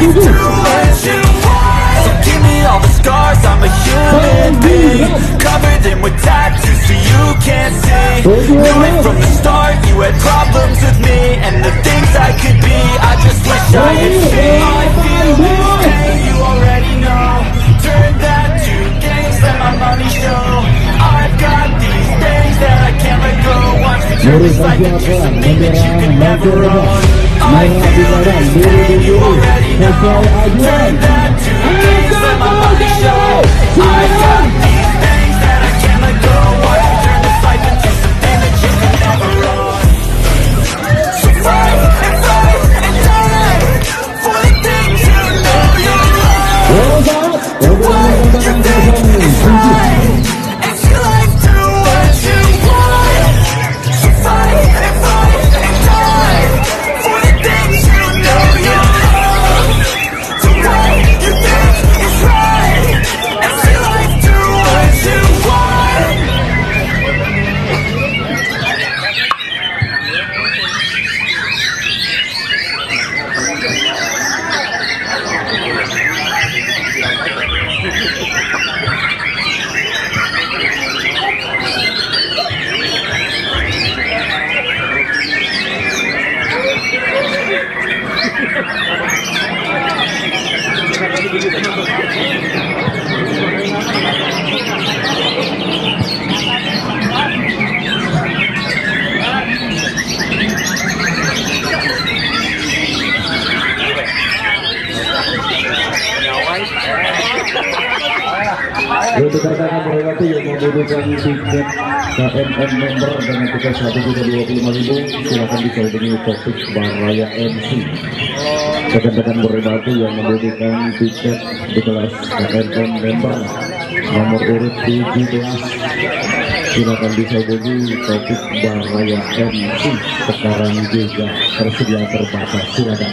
So give me all the scars, I'm a human being. Cover them with tattoos so you can't see. Knew it from the start, you had problems with me And the things I could be, I just wish I had seen Ladies like a something that you can never own I feel that you already know Turn that to an answer, my body show I Thank you. Rekan-rekan yang membutuhkan tiket KMM member dengan satu dua puluh lima ribu silakan kelas KMM member. Nomor urut 17 silakan dihubungi topik Baraya MC sekarang juga tersedia terbatas. Silakan.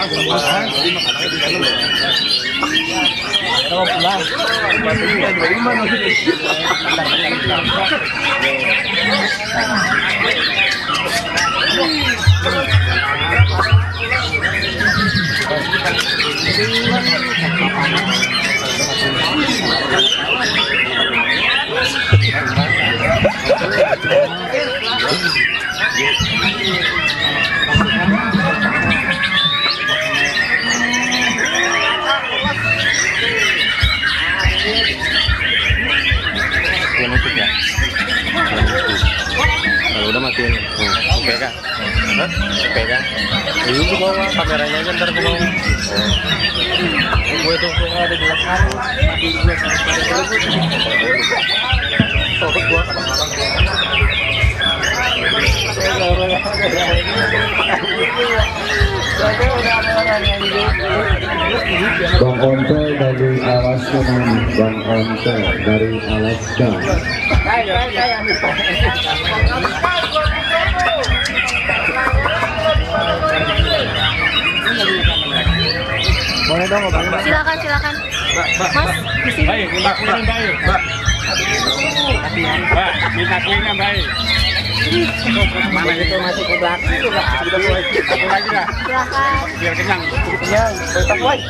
Kalau pulang, Thank you. Itu ya. Kalau udah matiin. Oke kak. Oke kak. Ini juga kameranya aja ntar gue mau gue tuh tuh ada di belakang di gue sobat gue Bang Onte dari Alaska mana? Bang Onte dari Alaska. boleh dong bang Silakan, silakan. Mas, di sini. baik minta kuenya baik mbak mbak minta kuenya baik mana gitu masuk ke belakang? Kita mulai satu lagi lah biar kenyang kenyang tetap baik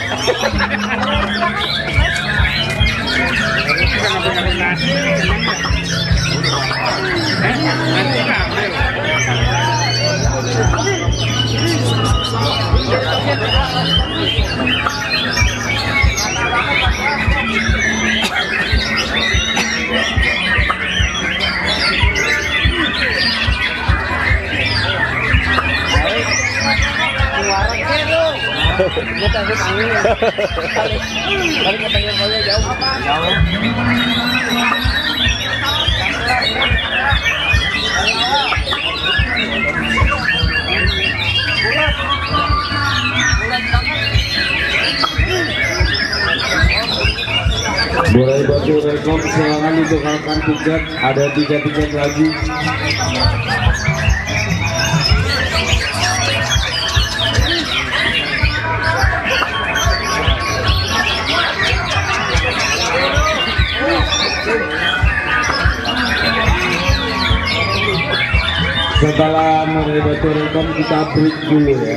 kita nasi eh nanti ngambil Boleh bantu rekom silakan ditukarkan tiket. Ada tiga tiket lagi. Rekom kita break dulu ya.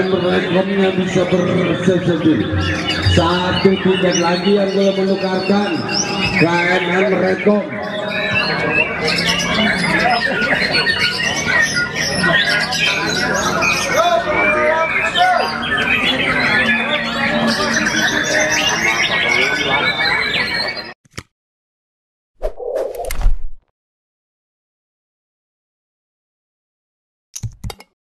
MM Rekomnya bisa bersesedi Satu tiket lagi yang belum menukarkan. KMM Rekom